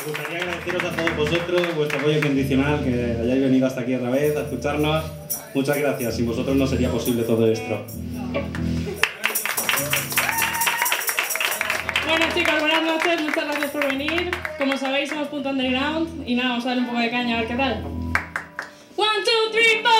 Me gustaría agradeceros a todos vosotros vuestro apoyo incondicional, que hayáis venido hasta aquí otra vez a escucharnos. Muchas gracias, sin vosotros no sería posible todo esto. Bueno chicos, buenas noches, muchas gracias por venir. Como sabéis, somos Punto Underground y nada, vamos a darle un poco de caña a ver qué tal. One, two, three, four.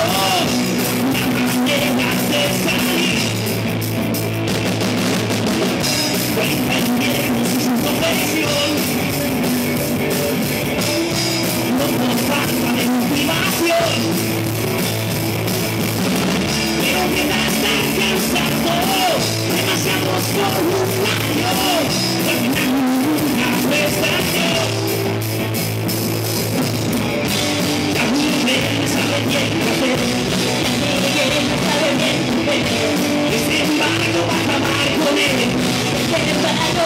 Oh.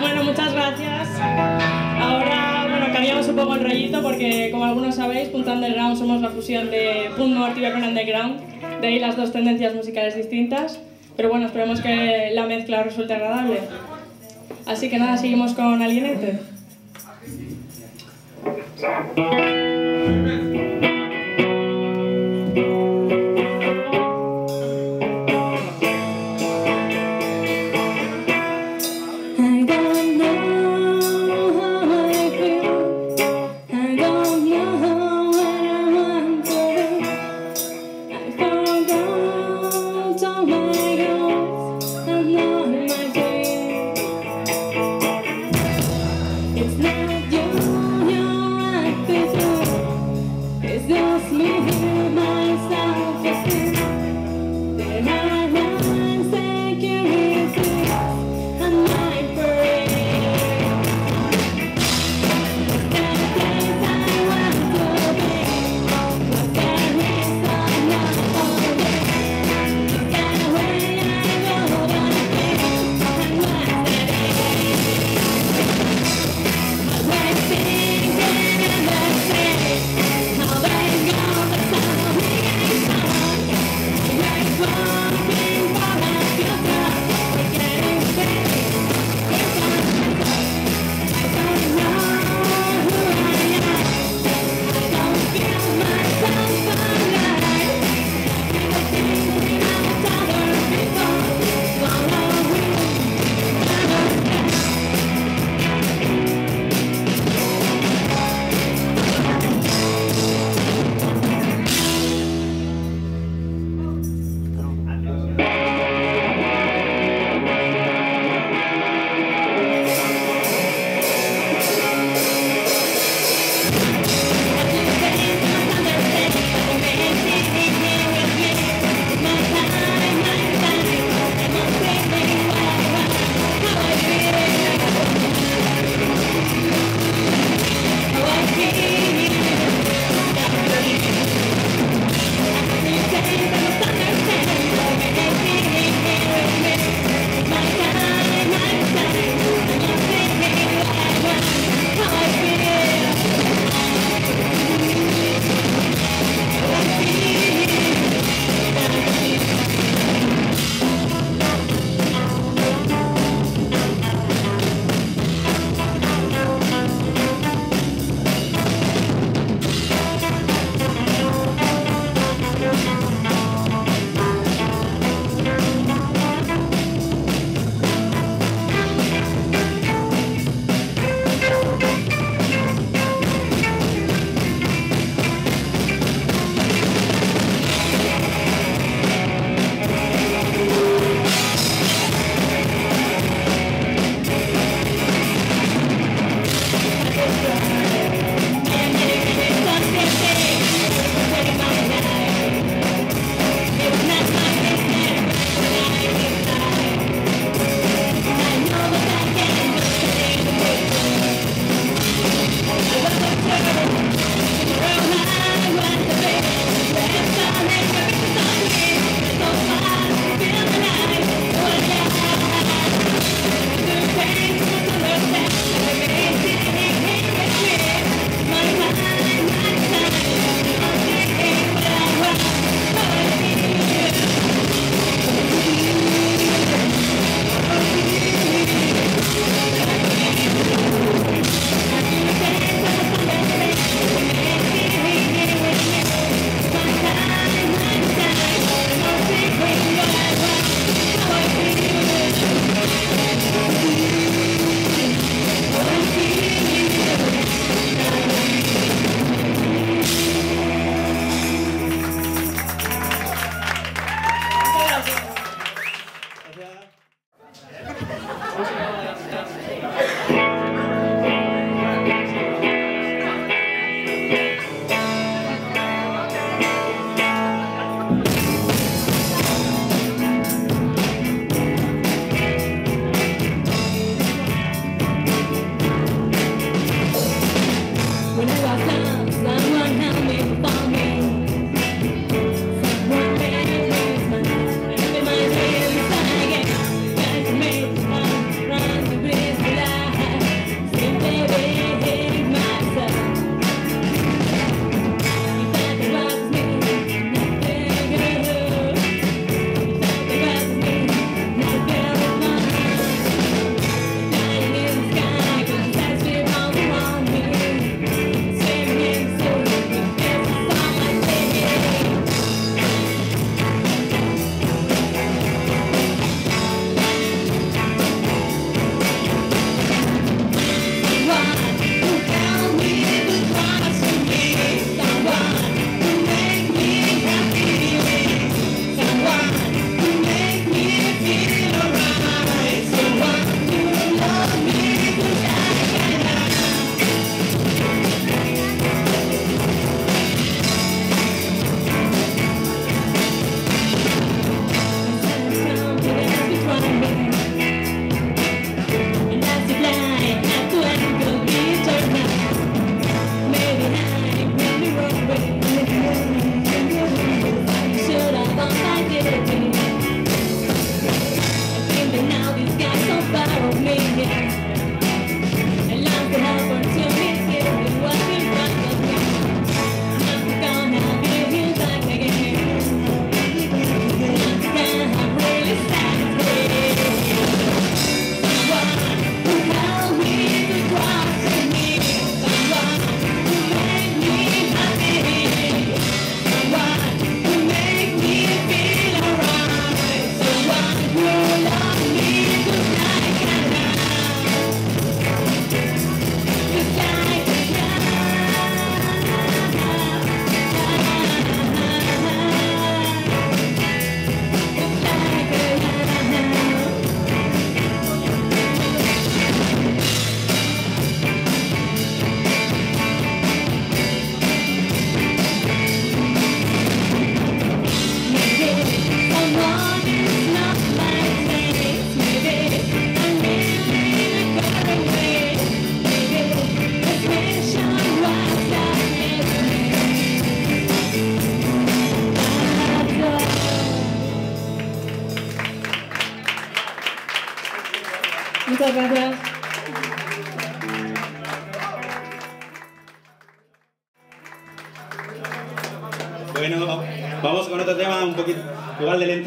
Bueno, muchas gracias. Ahora, bueno, cambiamos un poco el rollito porque, como algunos sabéis, Punta Underground somos la fusión de Punt Norte con Underground. De ahí las dos tendencias musicales distintas. Pero bueno, esperemos que la mezcla resulte agradable. Así que nada, seguimos con Alienete.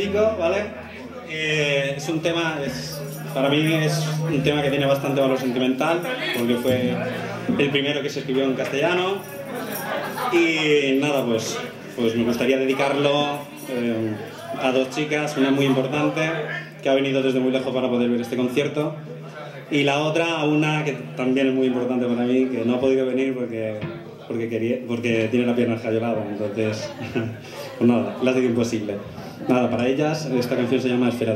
¿Vale? Eh, es un tema, es, para mí es un tema que tiene bastante valor sentimental, porque fue el primero que se escribió en castellano. Y nada, pues, pues me gustaría dedicarlo eh, a dos chicas, una muy importante, que ha venido desde muy lejos para poder ver este concierto, y la otra a una que también es muy importante para mí, que no ha podido venir porque, porque, quería, porque tiene la pierna escayolada, entonces, pues nada, le ha sido imposible. Nada, para ellas esta canción se llama Esfera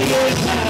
Yeah.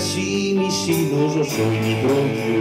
立ちにしのぞそいどる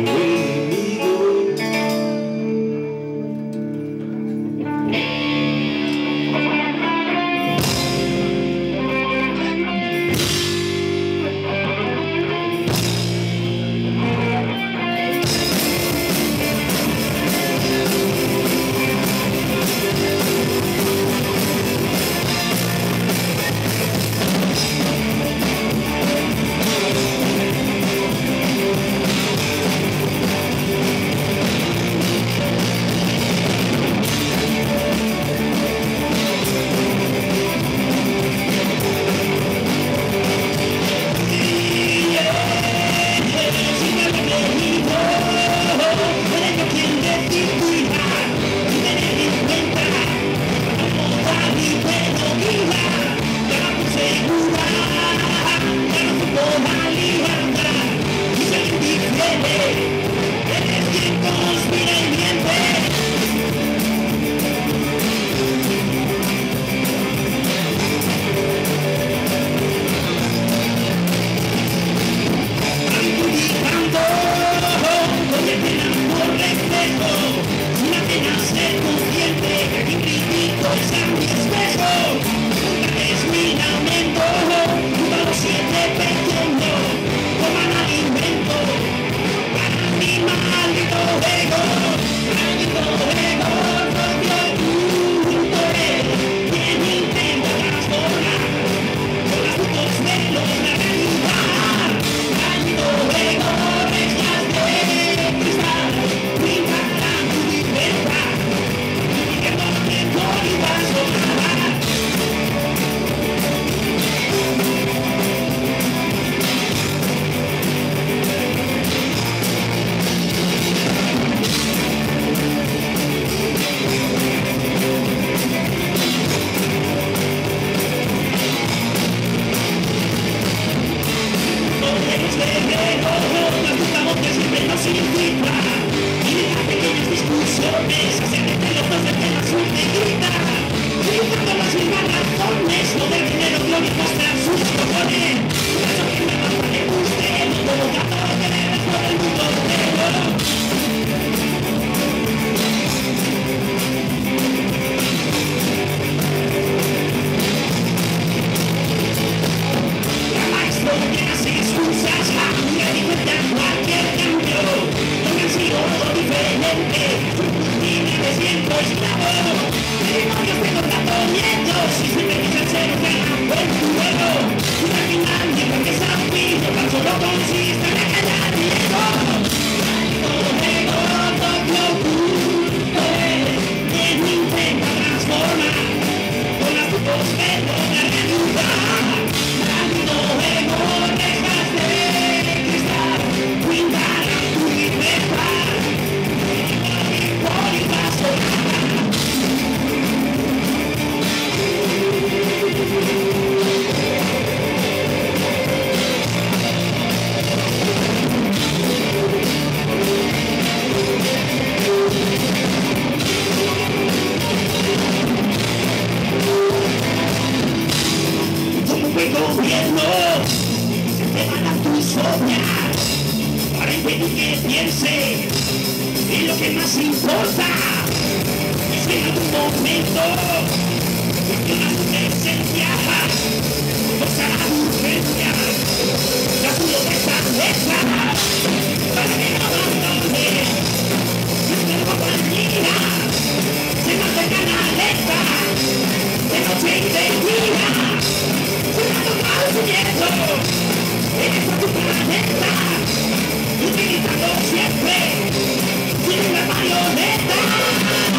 Bye. Esencia, cosa la urgencia, la de mesa, para que no abandones, nuestra compañía, se mantenga en alerta, de noche y de en esta tu planeta, utilizando siempre sin la marioneta.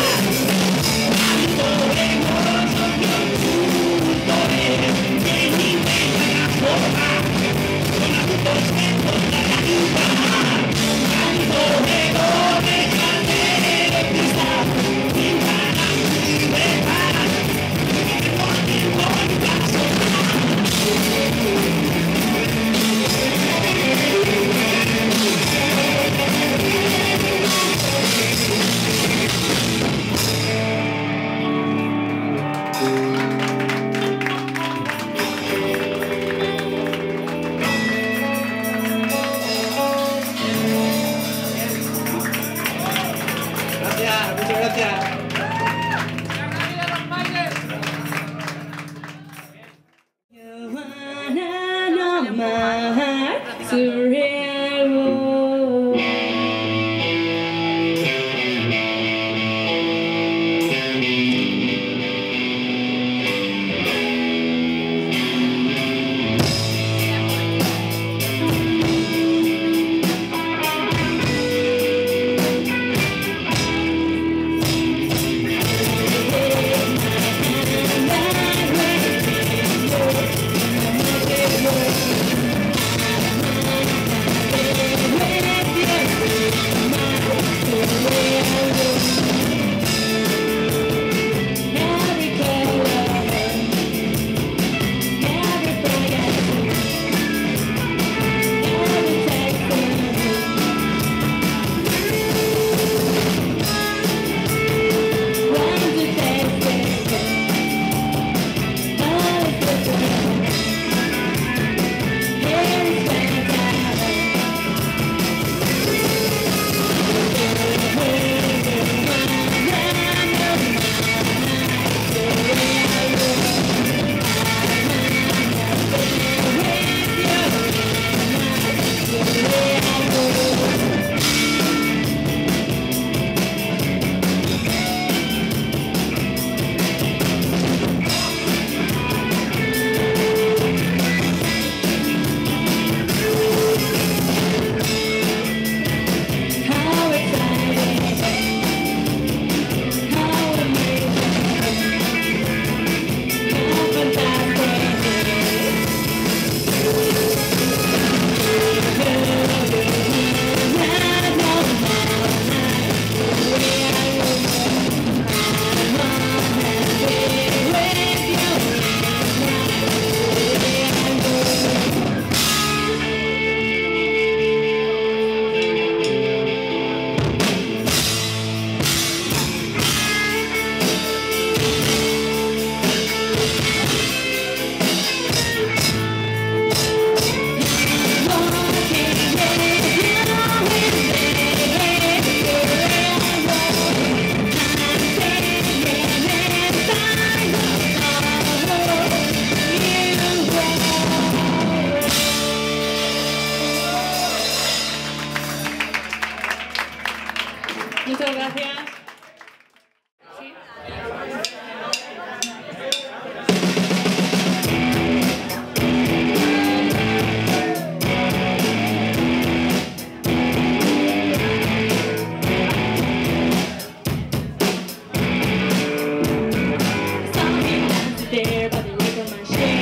my shoulder.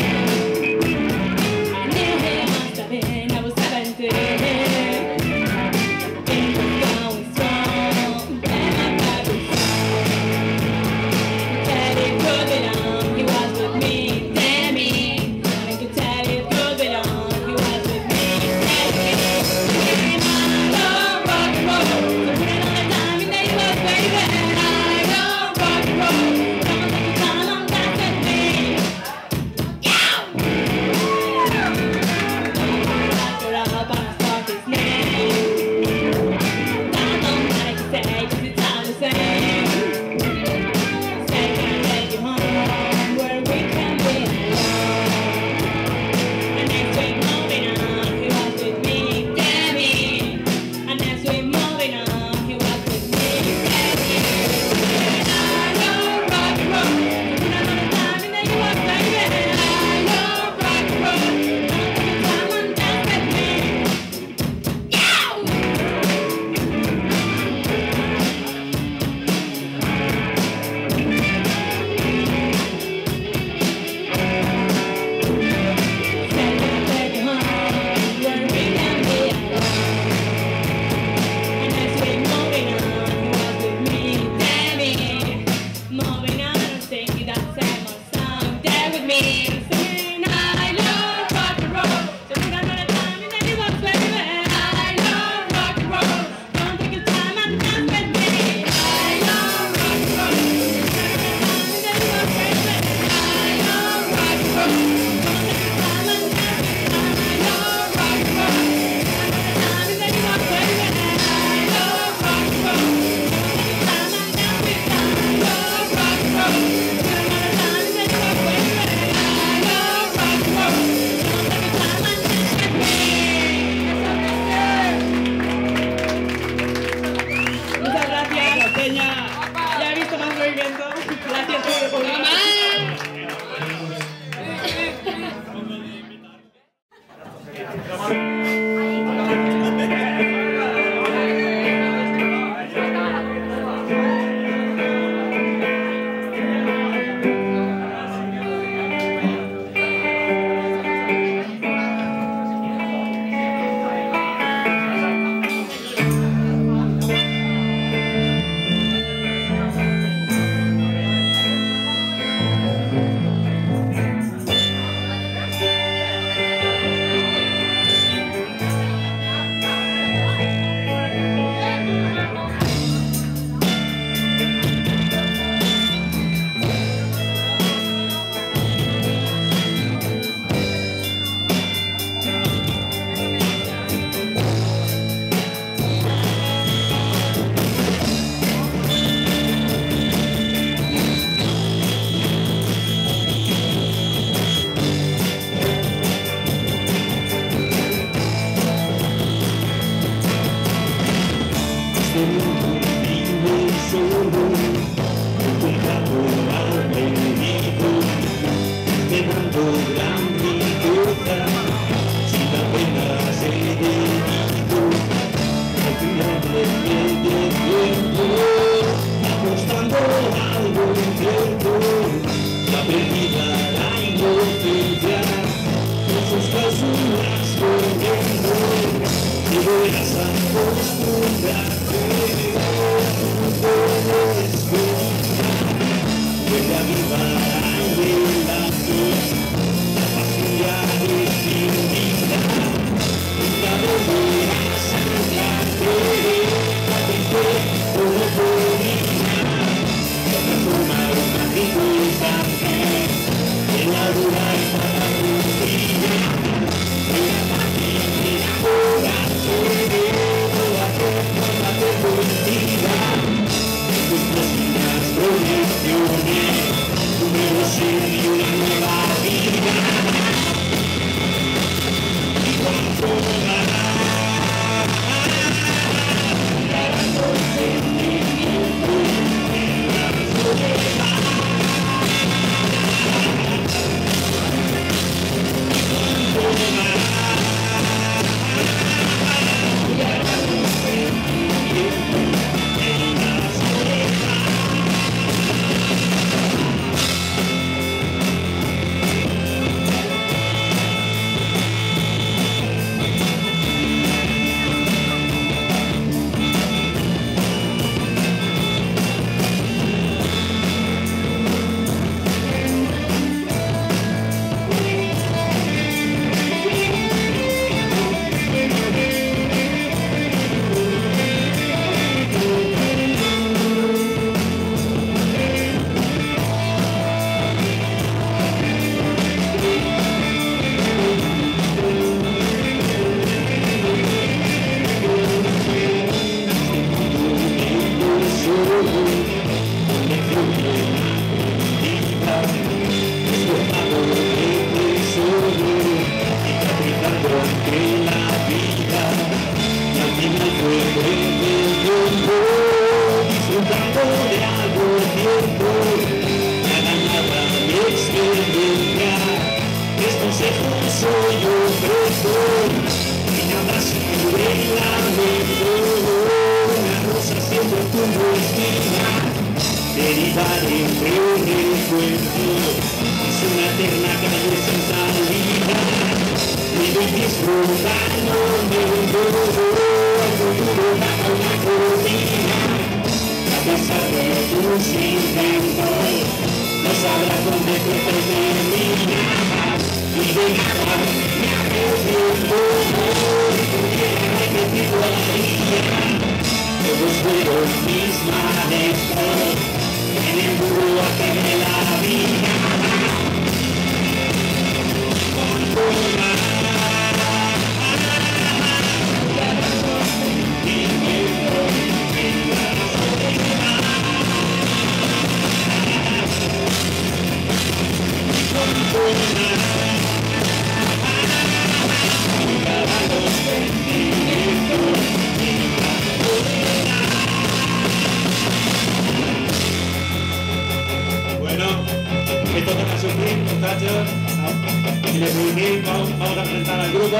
Y de sufrir, vamos, a presentar al grupo.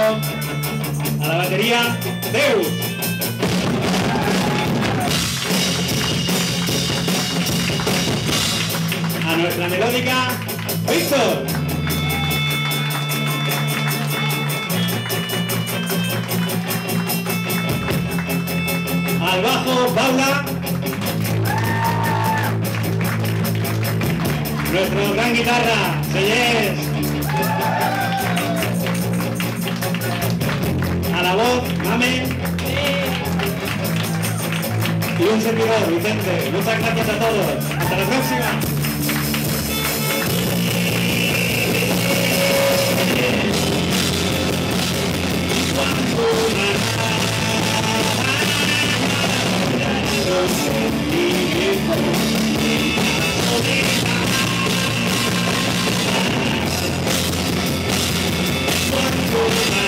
A la batería, Zeus. A nuestra melódica, Víctor. Al bajo, Paula. Nuestro gran guitarra, Sellés. A la voz, Mame. Y un servidor, Vicente. Muchas gracias a todos. Hasta la próxima. Muchas